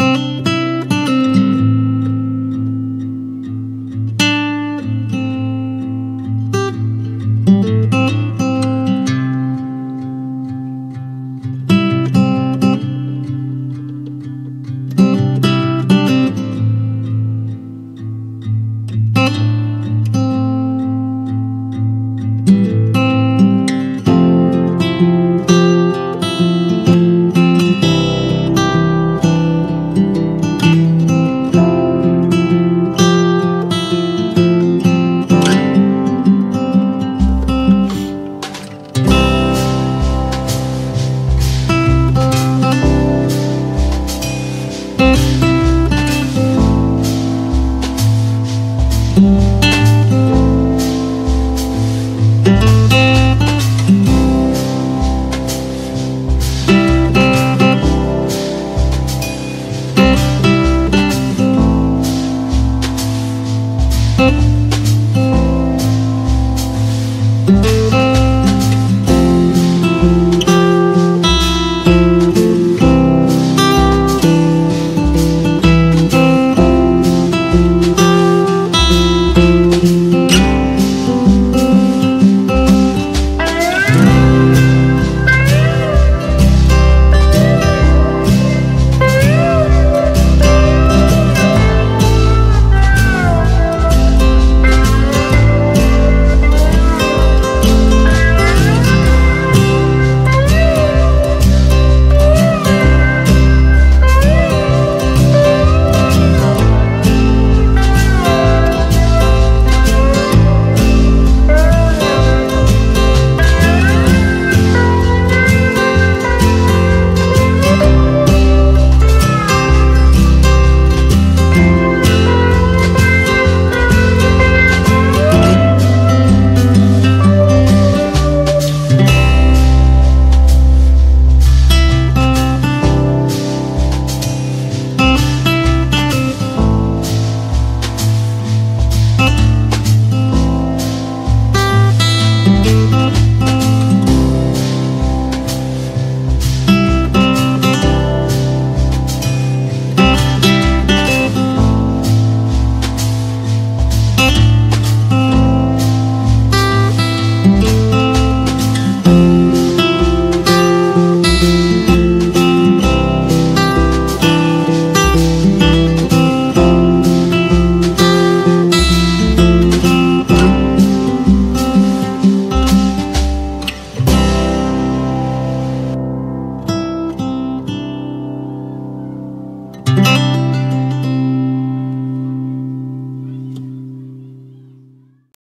Música